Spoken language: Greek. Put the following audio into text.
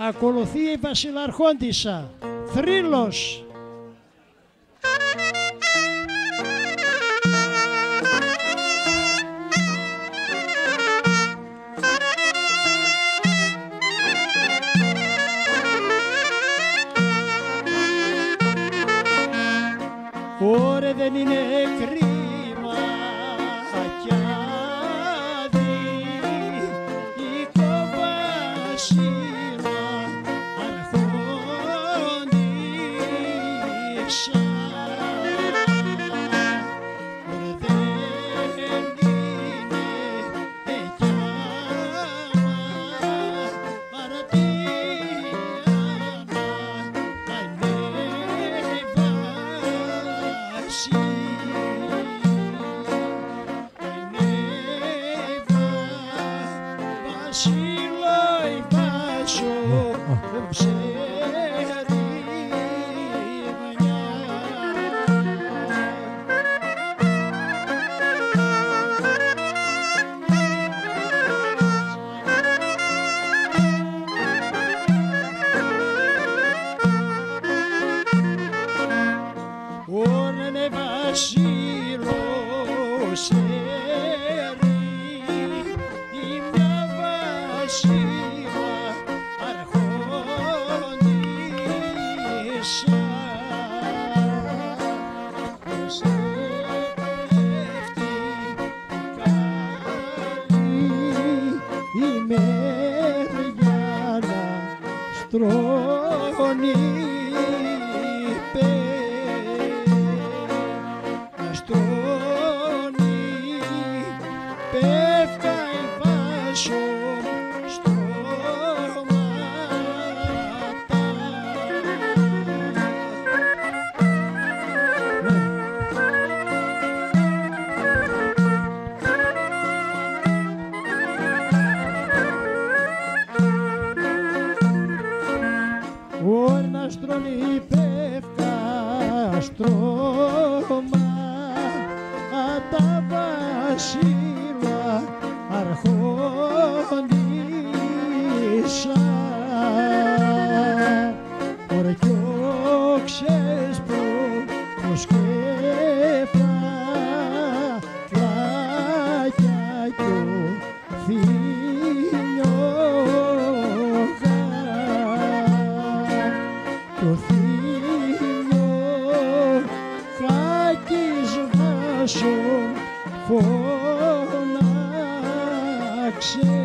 Ακολουθεί η Βασιλαρχόντισσα. Θρύλος. Ωρε δεν είναι κρίμα κι αρχόντισσα. Ωρε δεν είναι Ωρε βασίλο σέρι η μια βασίλα αρχόντισσα σε Ωρ να στρώνει πέφκα στρώμα τα βασίλα αρχόντισσα for action.